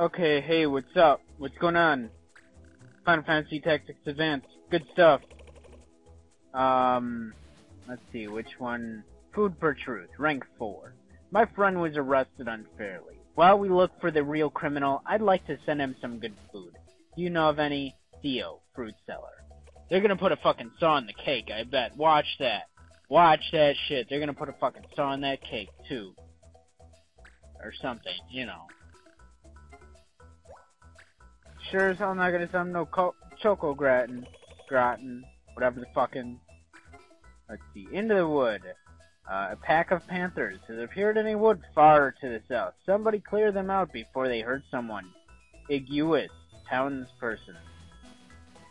Okay, hey, what's up? What's going on? Final Fantasy Tactics Advance. Good stuff. Um, let's see, which one? Food for Truth, rank 4. My friend was arrested unfairly. While we look for the real criminal, I'd like to send him some good food. Do you know of any? Theo, fruit seller. They're gonna put a fucking saw in the cake, I bet. Watch that. Watch that shit. They're gonna put a fucking saw in that cake, too. Or something, you know. Sure as hell not gonna him no co- choco gratin. Gratin. Whatever the fucking... Let's see. Into the wood. Uh, a pack of panthers has appeared in a wood far to the south. Somebody clear them out before they hurt someone. Iguus, townsperson.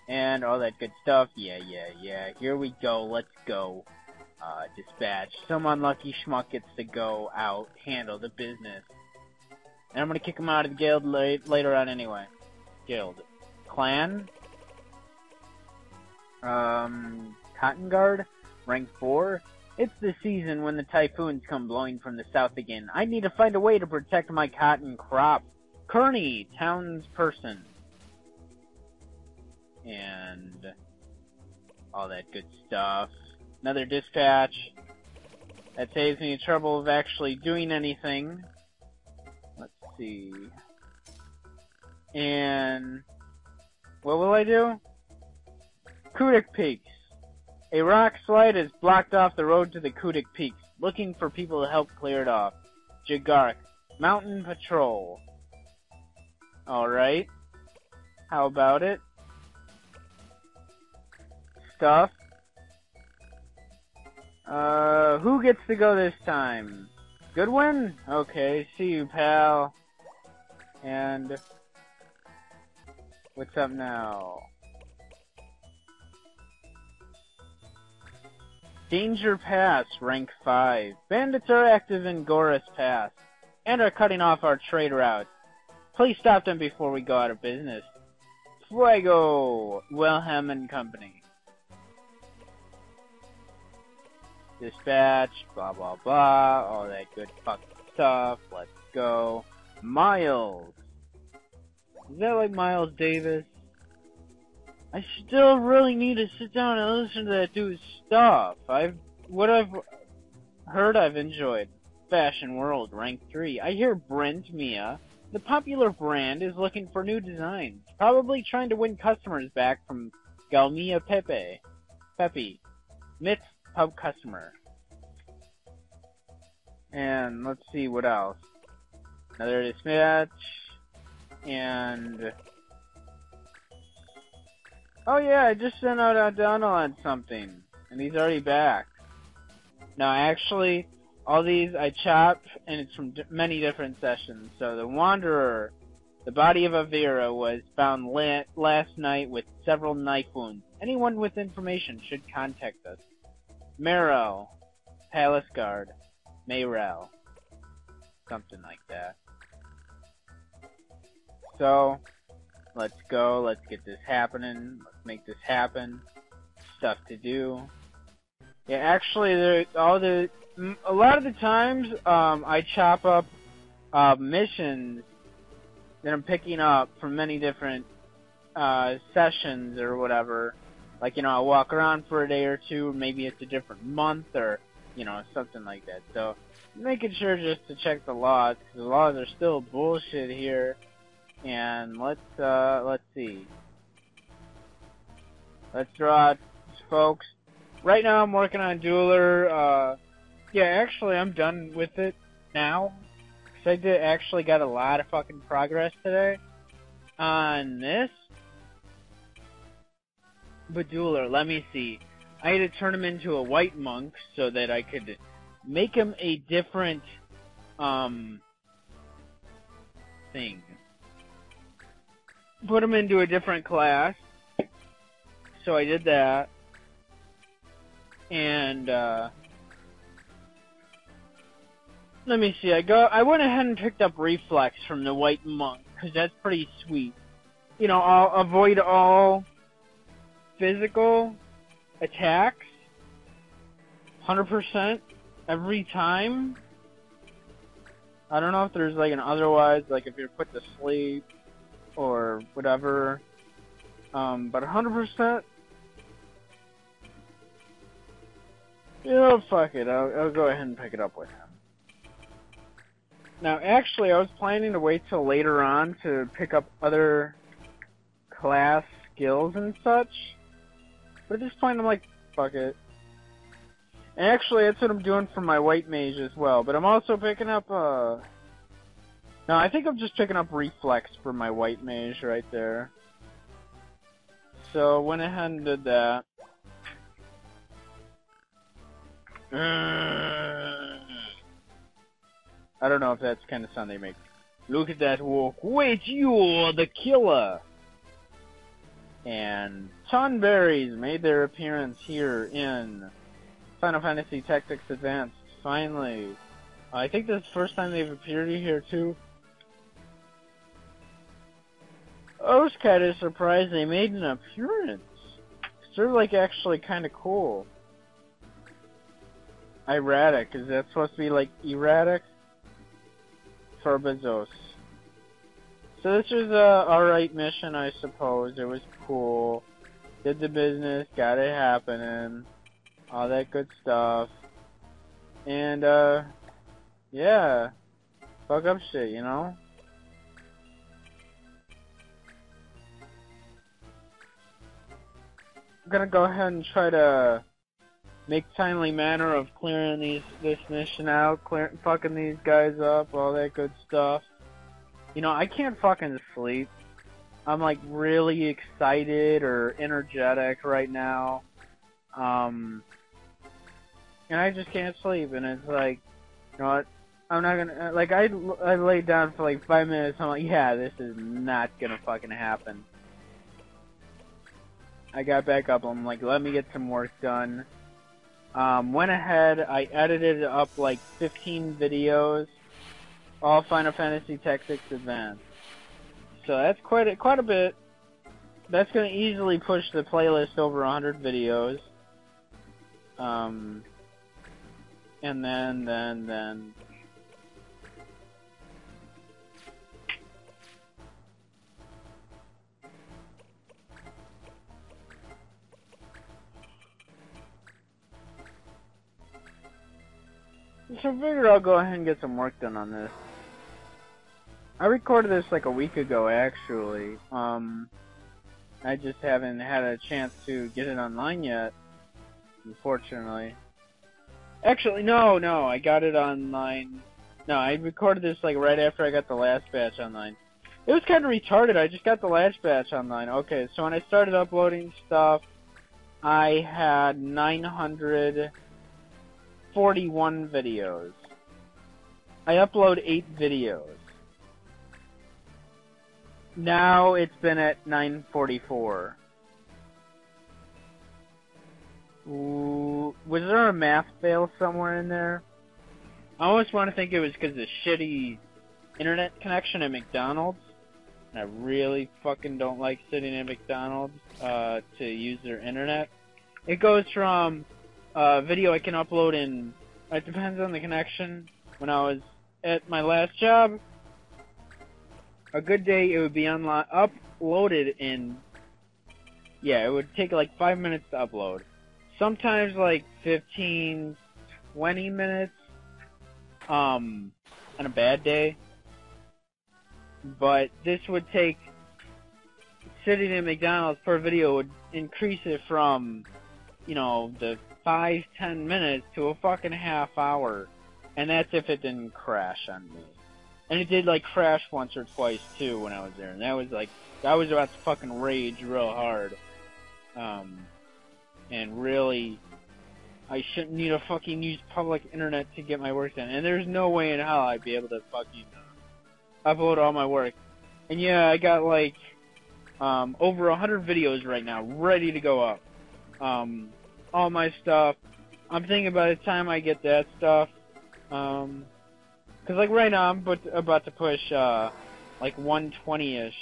And all that good stuff. Yeah, yeah, yeah. Here we go. Let's go. Uh, dispatch. Some unlucky schmuck gets to go out, handle the business. And I'm gonna kick him out of the guild late, later on anyway. Guild. Clan. Um, Cotton Guard. Rank 4. It's the season when the typhoons come blowing from the south again. I need to find a way to protect my cotton crop. Kearney, townsperson. And all that good stuff. Another dispatch. That saves me the trouble of actually doing anything. Let's see. And what will I do? Kudik Peaks. A rock slide has blocked off the road to the Kudik Peaks, looking for people to help clear it off. Jagark, Mountain Patrol. Alright. How about it? Stuff. Uh, who gets to go this time? Goodwin? Okay, see you, pal. And... What's up now? Danger Pass, rank 5. Bandits are active in Goris Pass, and are cutting off our trade route. Please stop them before we go out of business. Fuego! Wilhelm and Company. Dispatch, blah blah blah, all that good fucking stuff. Let's go. Miles. Is that like Miles Davis? I still really need to sit down and listen to that dude's stuff. I've what I've heard I've enjoyed. Fashion World, rank 3. I hear Brent Mia, the popular brand, is looking for new designs. Probably trying to win customers back from Galmia Pepe. Pepe. Mitz pub customer. And let's see what else. Another dispatch. And Oh yeah, I just sent out O'Donnell on something, and he's already back. No, actually, all these I chop, and it's from many different sessions. So the Wanderer, the body of Avira, was found lit last night with several knife wounds. Anyone with information should contact us. Marrow, Palace Guard, Mayrel, something like that. So, let's go, let's get this happening, let's make this happen. Stuff to do. Yeah, actually, there, all the, a lot of the times, um, I chop up, uh, missions that I'm picking up from many different, uh, sessions or whatever. Like, you know, I walk around for a day or two, maybe it's a different month or, you know, something like that. So, making sure just to check the laws, the laws are still bullshit here. And let's, uh, let's see. Let's draw, folks. Right now I'm working on Dueler, uh, yeah, actually I'm done with it now. Cause I did actually got a lot of fucking progress today on this. But Dueler, let me see. I had to turn him into a white monk so that I could make him a different, um, thing. Put him into a different class. So I did that. And, uh, let me see, I go, I went ahead and picked up Reflex from the White Monk, cause that's pretty sweet. You know, I'll avoid all physical attacks, 100% every time. I don't know if there's like an otherwise, like if you're put to sleep or whatever. Um, but 100%, you know, fuck it. I'll, I'll go ahead and pick it up with him. Now, actually, I was planning to wait till later on to pick up other class skills and such. But at this point, I'm like, fuck it. And actually, that's what I'm doing for my white mage as well. But I'm also picking up, uh... No, I think I'm just picking up reflex for my white mage right there. So, went ahead and did that. Uh, I don't know if that's the kind of sound they make. Look at that walk. Wait, you're the killer! And Tonberries made their appearance here in Final Fantasy Tactics Advanced. Finally. I think this is the first time they've appeared here too. I was kind of surprised they made an appearance. They're like actually kind of cool. Erratic, is that supposed to be like erratic? Turbazos. So this was a alright mission, I suppose. It was cool. Did the business, got it happening, all that good stuff. And, uh, yeah. Fuck up shit, you know? Gonna go ahead and try to make timely manner of clearing these this mission out, clearing fucking these guys up, all that good stuff. You know, I can't fucking sleep. I'm like really excited or energetic right now. Um and I just can't sleep and it's like you know what? I'm not gonna like I I laid down for like five minutes. I'm like, yeah, this is not gonna fucking happen. I got back up. I'm like, let me get some work done. Um, went ahead, I edited up like 15 videos, all Final Fantasy Tactics Advance. So that's quite a, quite a bit. That's going to easily push the playlist over 100 videos. Um, and then, then, then, So I figured I'll go ahead and get some work done on this. I recorded this like a week ago, actually. Um, I just haven't had a chance to get it online yet, unfortunately. Actually, no, no, I got it online. No, I recorded this like right after I got the last batch online. It was kind of retarded. I just got the last batch online. Okay, so when I started uploading stuff, I had 900 41 videos. I upload 8 videos. Now it's been at 944. Ooh, was there a math fail somewhere in there? I almost want to think it was because of the shitty internet connection at McDonald's. And I really fucking don't like sitting at McDonald's uh, to use their internet. It goes from uh, video I can upload in. It depends on the connection. When I was at my last job, a good day it would be uploaded in. Yeah, it would take like five minutes to upload. Sometimes like 15, 20 minutes. Um, on a bad day. But this would take sitting in McDonald's per video would increase it from, you know, the five, ten minutes to a fucking half hour. And that's if it didn't crash on me. And it did like crash once or twice too when I was there. And that was like, I was about to fucking rage real hard. Um, and really, I shouldn't need to fucking use public internet to get my work done. And there's no way in hell I'd be able to fucking uh, upload all my work. And yeah, I got like, um, over a hundred videos right now, ready to go up. Um, all my stuff. I'm thinking by the time I get that stuff, um, cause like right now I'm but, about to push, uh, like 120-ish.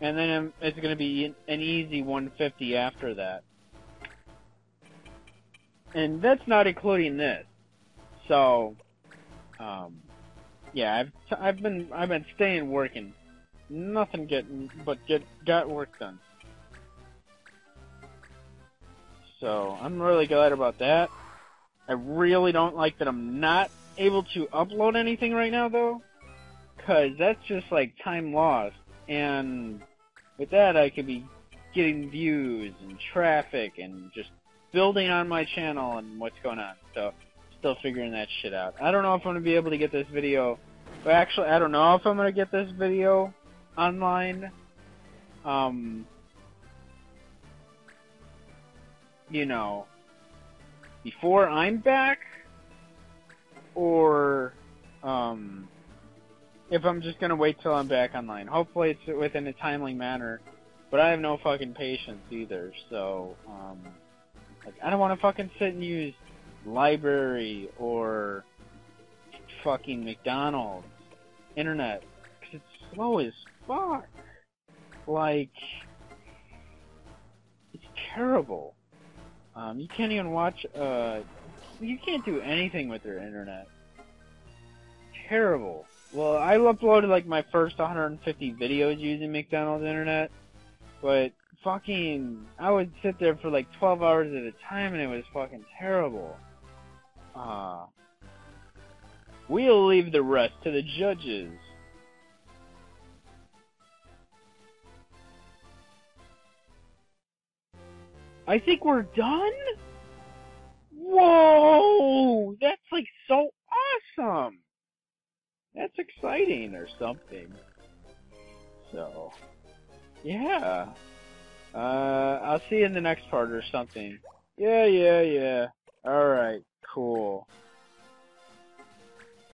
And then it's gonna be an easy 150 after that. And that's not including this. So, um, yeah, I've I've been I've been staying working, nothing getting but get got work done. So I'm really glad about that. I really don't like that I'm not able to upload anything right now though, cause that's just like time lost. And with that, I could be getting views and traffic and just building on my channel and what's going on. So still figuring that shit out. I don't know if I'm gonna be able to get this video. Actually, I don't know if I'm gonna get this video online. Um, you know, before I'm back, or um, if I'm just gonna wait till I'm back online. Hopefully, it's within a timely manner. But I have no fucking patience either, so um, like I don't want to fucking sit and use library or fucking McDonald's internet because it's slow as fuck. Like it's terrible. Um, you can't even watch. Uh, you can't do anything with your internet. Terrible. Well, I uploaded like my first 150 videos using McDonald's internet, but fucking, I would sit there for like 12 hours at a time and it was fucking terrible. Uh, we'll leave the rest to the judges. I think we're done? Whoa! That's like so awesome! That's exciting or something. So, yeah. Uh, I'll see you in the next part or something. Yeah, yeah, yeah. Alright, cool.